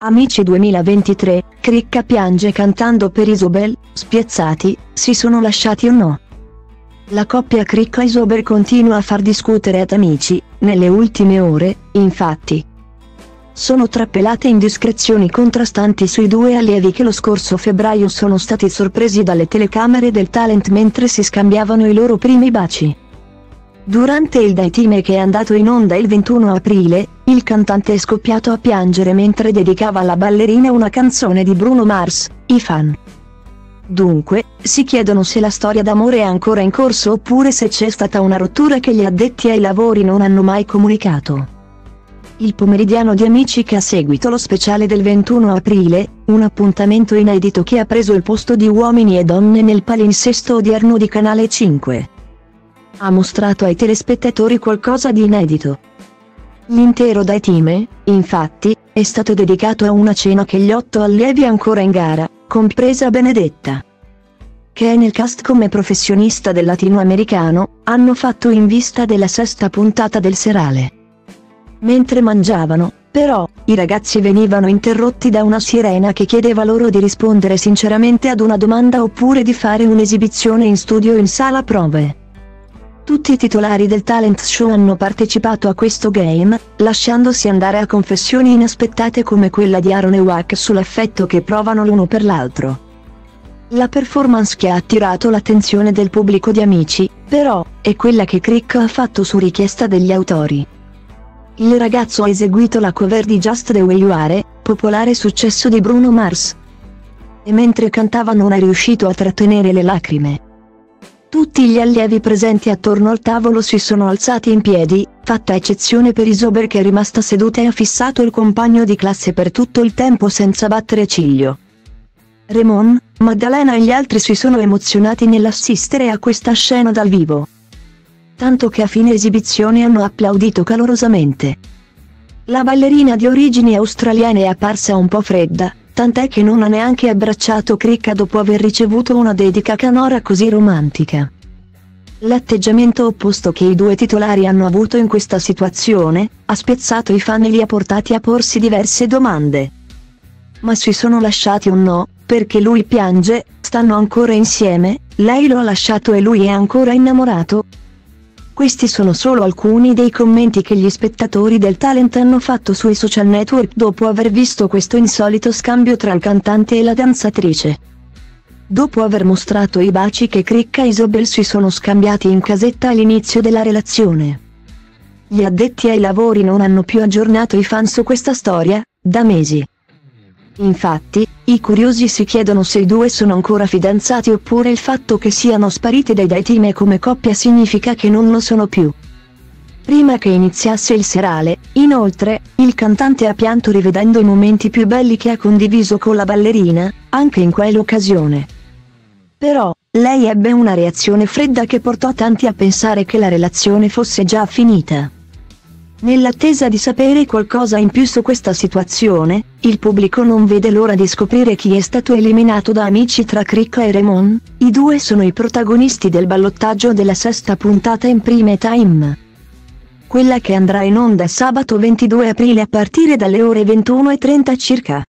Amici 2023, Cricca piange cantando per Isobel, spiazzati, si sono lasciati o no? La coppia Cricca-Isobel continua a far discutere ad amici, nelle ultime ore, infatti. Sono trappelate indiscrezioni contrastanti sui due allievi che lo scorso febbraio sono stati sorpresi dalle telecamere del talent mentre si scambiavano i loro primi baci. Durante il Daitime che è andato in onda il 21 aprile, il cantante è scoppiato a piangere mentre dedicava alla ballerina una canzone di Bruno Mars, I fan. Dunque, si chiedono se la storia d'amore è ancora in corso oppure se c'è stata una rottura che gli addetti ai lavori non hanno mai comunicato. Il pomeridiano di Amici che ha seguito lo speciale del 21 aprile, un appuntamento inedito che ha preso il posto di Uomini e Donne nel palinsesto odierno di Canale 5 ha mostrato ai telespettatori qualcosa di inedito. L'intero dai team, infatti, è stato dedicato a una cena che gli otto allievi ancora in gara, compresa Benedetta, che è nel cast come professionista del latinoamericano, hanno fatto in vista della sesta puntata del serale. Mentre mangiavano, però, i ragazzi venivano interrotti da una sirena che chiedeva loro di rispondere sinceramente ad una domanda oppure di fare un'esibizione in studio in sala prove. Tutti i titolari del talent show hanno partecipato a questo game, lasciandosi andare a confessioni inaspettate come quella di Aaron e Wack sull'affetto che provano l'uno per l'altro. La performance che ha attirato l'attenzione del pubblico di amici, però, è quella che Crick ha fatto su richiesta degli autori. Il ragazzo ha eseguito la cover di Just the Way You Are, popolare successo di Bruno Mars. E mentre cantava non è riuscito a trattenere le lacrime. Tutti gli allievi presenti attorno al tavolo si sono alzati in piedi, fatta eccezione per Isober che è rimasta seduta e ha fissato il compagno di classe per tutto il tempo senza battere ciglio. Raymond, Maddalena e gli altri si sono emozionati nell'assistere a questa scena dal vivo. Tanto che a fine esibizione hanno applaudito calorosamente. La ballerina di origini australiane è apparsa un po' fredda, tant'è che non ha neanche abbracciato Cricca dopo aver ricevuto una dedica canora così romantica. L'atteggiamento opposto che i due titolari hanno avuto in questa situazione, ha spiazzato i fan e li ha portati a porsi diverse domande. Ma si sono lasciati o no, perché lui piange, stanno ancora insieme, lei lo ha lasciato e lui è ancora innamorato, questi sono solo alcuni dei commenti che gli spettatori del talent hanno fatto sui social network dopo aver visto questo insolito scambio tra il cantante e la danzatrice. Dopo aver mostrato i baci che Cricca e Isobel si sono scambiati in casetta all'inizio della relazione. Gli addetti ai lavori non hanno più aggiornato i fan su questa storia, da mesi. Infatti, i curiosi si chiedono se i due sono ancora fidanzati oppure il fatto che siano spariti dai dating come coppia significa che non lo sono più. Prima che iniziasse il serale, inoltre, il cantante ha pianto rivedendo i momenti più belli che ha condiviso con la ballerina, anche in quell'occasione. Però, lei ebbe una reazione fredda che portò tanti a pensare che la relazione fosse già finita. Nell'attesa di sapere qualcosa in più su questa situazione, il pubblico non vede l'ora di scoprire chi è stato eliminato da Amici tra Cricca e Raymond, i due sono i protagonisti del ballottaggio della sesta puntata in prime time. Quella che andrà in onda sabato 22 aprile a partire dalle ore 21.30 circa.